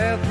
ever